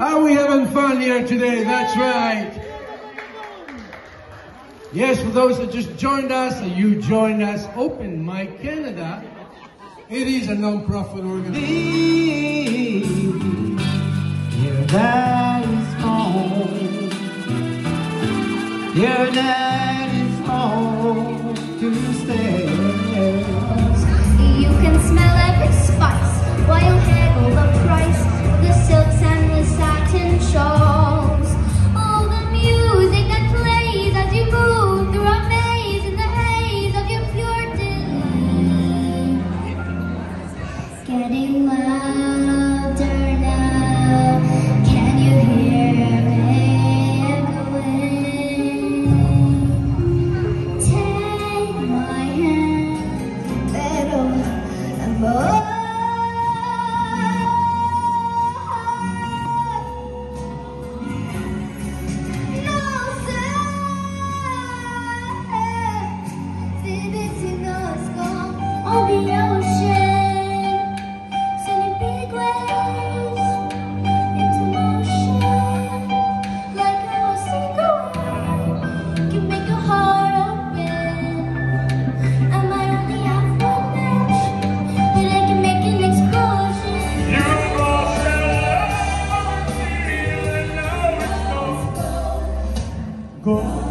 Are we having fun here today? That's right. Yes, for those that just joined us, you joined us, Open Mic Canada. It is a non-profit organization. Your daddy's home. Your daddy's home to stay. Getting louder now. Can you hear me echoing? Take my hand, and the corazón.